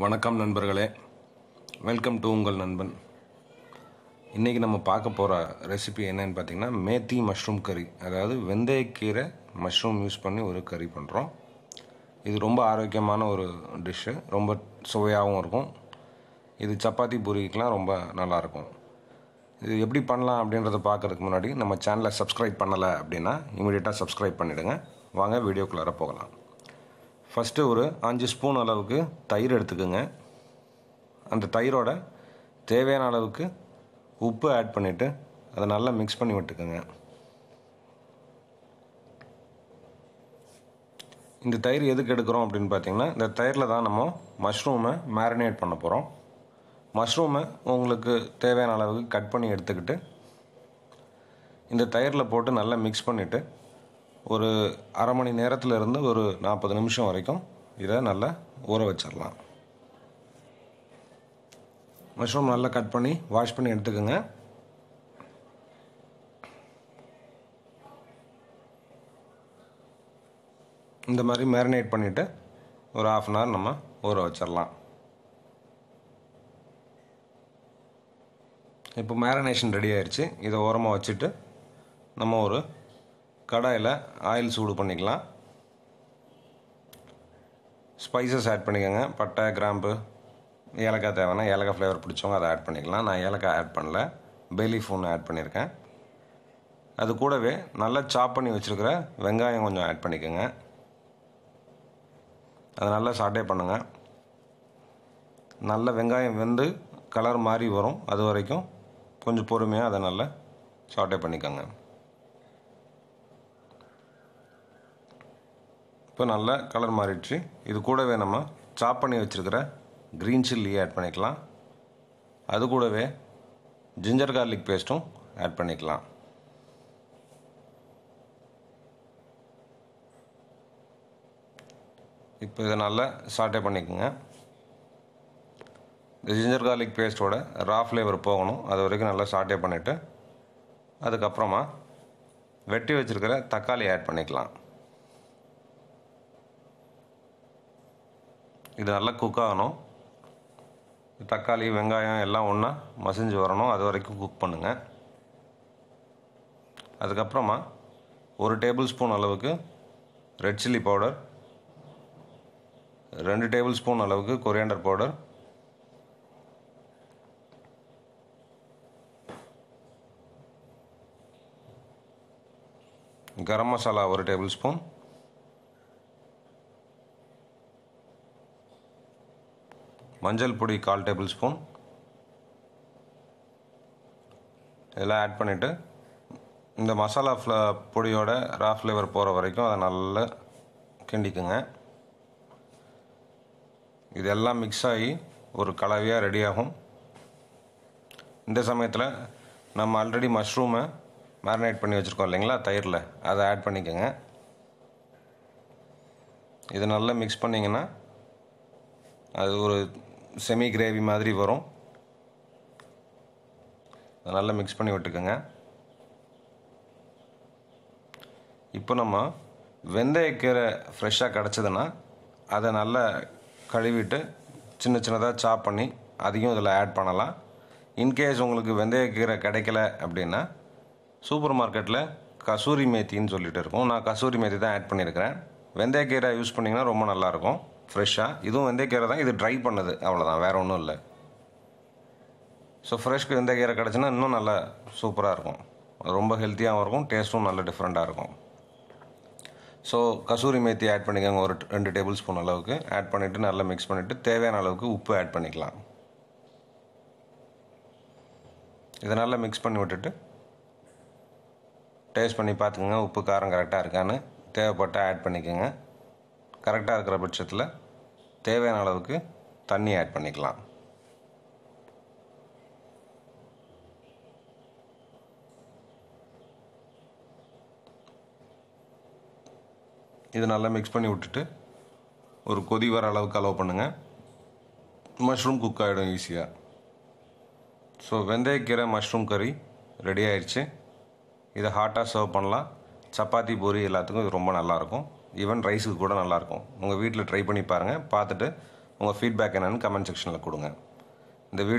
வணக்கம் நண்பர்களே. Welcome to உங்கள் நண்பன். இன்றைக்கி நம்ம பார்க்க போகிற ரெசிபி என்னன்னு பார்த்தீங்கன்னா மேத்தி மஷ்ரூம் கறி அதாவது வெந்தயக்கீரை மஷ்ரூம் யூஸ் பண்ணி ஒரு கறி பண்ணுறோம் இது ரொம்ப ஆரோக்கியமான ஒரு டிஷ்ஷு ரொம்ப சுவையாகவும் இருக்கும். இது சப்பாத்தி பூரிக்கெலாம் ரொம்ப நல்லாயிருக்கும். இது எப்படி பண்ணலாம் அப்படின்றத பார்க்கறதுக்கு முன்னாடி நம்ம சேனலை சப்ஸ்கிரைப் பண்ணலை அப்படின்னா இமீடியட்டாக சப்ஸ்கிரைப் பண்ணிவிடுங்க வாங்க வீடியோக்குள்ளார போகலாம். ஃபஸ்ட்டு ஒரு அஞ்சு ஸ்பூன் அளவுக்கு தயிர் எடுத்துக்கோங்க. அந்த தயிரோட தேவையான அளவுக்கு உப்பு ஆட் பண்ணிவிட்டு அதை நல்லா மிக்ஸ் பண்ணி விட்டுக்கோங்க. இந்த தயிர் எதுக்கு எடுக்கிறோம் அப்படின்னு பார்த்தீங்கன்னா இந்த தயிரில் தான் நம்ம மஷ்ரூமை மேரினேட் பண்ண போகிறோம் மஷ்ரூமை உங்களுக்கு தேவையான அளவுக்கு கட் பண்ணி எடுத்துக்கிட்டு இந்த தயிரில் போட்டு நல்லா மிக்ஸ் பண்ணிவிட்டு ஒரு அரை மணி நேரத்தில் இருந்து ஒரு நாற்பது நிமிஷம் வரைக்கும் இதை நல்லா ஊற வச்சிடலாம். மஷ்ரூம் நல்லா கட் பண்ணி வாஷ் பண்ணி எடுத்துக்கோங்க. இந்த மாதிரி மேரினேட் பண்ணிவிட்டு ஒரு ஆஃப் அன் ஹவர் நம்ம ஊற வச்சிடலாம். இப்போ மேரினேஷன் ரெடி ஆயிடுச்சு இதை ஓரமாக வச்சுட்டு நம்ம ஒரு கடாயில் ஆயில் சூடு பண்ணிக்கலாம். ஸ்பைசஸ் ஆட் பண்ணிக்கோங்க. பட்டை கிராம்பு ஏலக்காய் தேவைன்னா ஏலக்காய் ஃப்ளேவர் பிடிச்சவங்க அதை ஆட் பண்ணிக்கலாம். நான் ஏலக்காய் ஆட் பண்ணல. பெய்லி ஒன்று ஆட் பண்ணியிருக்கேன். அது கூடவே நல்லா சாப் பண்ணி வச்சுருக்கிற வெங்காயம் கொஞ்சம் ஆட் பண்ணிக்கோங்க. அதை நல்லா சாட்டே பண்ணுங்கள் நல்ல வெங்காயம் வெந்து கலர் மாறி வரும். அது வரைக்கும் கொஞ்சம் பொறுமையாக அதை நல்லா சாட்டே பண்ணிக்கோங்க. இப்போ நல்லா கலர் மாறிடுச்சு. இது கூடவே நம்ம சாப் பண்ணி வச்சுருக்கிற க்ரீன் சில்லி ஆட் பண்ணிக்கலாம். அது கூடவே ஜிஞ்சர் கார்லிக் பேஸ்ட்டும் ஆட் பண்ணிக்கலாம். இப்போ இதை நல்லா சாட்டே பண்ணிக்கோங்க. இந்த ஜிஞ்சர் கார்லிக் பேஸ்ட்டோட ரா ஃப்ளேவர் போகணும். அது வரைக்கும் நல்லா சாட்டே பண்ணிவிட்டு அதுக்கப்புறமா வெட்டி வச்சுருக்கிற தக்காளி ஆட் பண்ணிக்கலாம். இது நல்லா குக் ஆகணும். தக்காளி வெங்காயம் எல்லாம் ஒன்றா மசிஞ்சு வரணும். அது வரைக்கும் குக் பண்ணுங்கள் அதுக்கப்புறமா ஒரு டேபிள் ஸ்பூன் அளவுக்கு ரெட் சில்லி பவுடர் ரெண்டு டேபிள் ஸ்பூன் அளவுக்கு கொரியாண்டர் பவுடர் கரம் மசாலா ஒரு டேபிள் ஸ்பூன் மஞ்சள் பொடி கால் டேபிள் ஸ்பூன். இதெல்லாம் ஆட் பண்ணிவிட்டு இந்த மசாலா ஃப்ள பொடியோட ரா ஃப்ளேவர் போகிற வரைக்கும் அதை நல்லா கிண்டிக்குங்க. இதெல்லாம் மிக்ஸ் ஆகி ஒரு கலவையாக ரெடியாகும் இந்த சமயத்தில் நம்ம ஆல்ரெடி மஷ்ரூமை மேரினேட் பண்ணி வச்சுருக்கோம் இல்லைங்களா தயிரில். அதை ஆட் பண்ணிக்கோங்க. இது நல்லா மிக்ஸ் பண்ணிங்கன்னா அது ஒரு செமி கிரேவி மாதிரி வரும். அதை நல்லா மிக்ஸ் பண்ணி விட்டுக்கோங்க. இப்போ நம்ம வெந்தயக்கீரை ஃப்ரெஷ்ஷாக கிடச்சதுன்னா அதை நல்லா கழுவிட்டு சின்ன சின்னதாக சாப் பண்ணி அதையும் இதில் ஆட் பண்ணலாம். இன்கேஸ் உங்களுக்கு வெந்தயக்கீரை கிடைக்கல அப்படின்னா சூப்பர் மார்க்கெட்டில் கசூரி மேத்தின்னு சொல்லிட்டு இருக்கும். நான் கசூரி மேத்தி தான் ஆட் பண்ணியிருக்கிறேன். வெந்தயக்கீரை யூஸ் பண்ணிங்கன்னா ரொம்ப நல்லாயிருக்கும் ஃப்ரெஷ்ஷாக இதுவும் வெந்தயக்கீரை தான். இது ட்ரை பண்ணுது. அவ்வளோதான் வேறு ஒன்றும் இல்லை. ஸோ ஃப்ரெஷ்க்கு வெந்தயக்கீரை கிடச்சுன்னா இன்னும் நல்லா சூப்பராக இருக்கும். ரொம்ப ஹெல்த்தியாகவும் இருக்கும். டேஸ்ட்டும் நல்ல டிஃப்ரெண்ட்டாக இருக்கும். ஸோ கசூரி மேத்தி ஆட் பண்ணிக்கோங்க. ஒரு ரெண்டு டேபிள் ஸ்பூன் அளவுக்கு. ஆட் பண்ணிவிட்டு நல்லா மிக்ஸ் பண்ணிவிட்டு தேவையான அளவுக்கு உப்பு ஆட் பண்ணிக்கலாம். இதை நல்லா மிக்ஸ் பண்ணி விட்டுட்டு டேஸ்ட் பண்ணி பார்த்துக்கோங்க. உப்பு காரம் கரெக்டாக இருக்கான்னு. தேவைப்பட்டால் ஆட் பண்ணிக்கோங்க. கரெக்டாக இருக்கிற பட்சத்தில் தேவையான அளவுக்கு தண்ணி ஆட் பண்ணிக்கலாம். இது நல்லா மிக்ஸ் பண்ணி விட்டுட்டு ஒரு கொதி வர அளவுக்கு அலோவ் பண்ணுங்கள் மஷ்ரூம் குக் ஆகிடும் ஈஸியாக ஸோ வெந்தயக்கீரை மஷ்ரூம் கறி ரெடி ஆயிடுச்சு இதை ஹாட்டாக சர்வ் பண்ணலாம். சப்பாத்தி பூரி எல்லாத்துக்கும் இது ரொம்ப நல்லாயிருக்கும் ஈவன் ரைஸுக்கு கூட நல்லாயிருக்கும். உங்கள் வீட்டில் ட்ரை பண்ணி பாருங்கள் பார்த்துட்டு உங்கள் ஃபீட்பேக் என்னென்னு கமெண்ட் செக்ஷனில் கொடுங்க. இந்த வீடியோ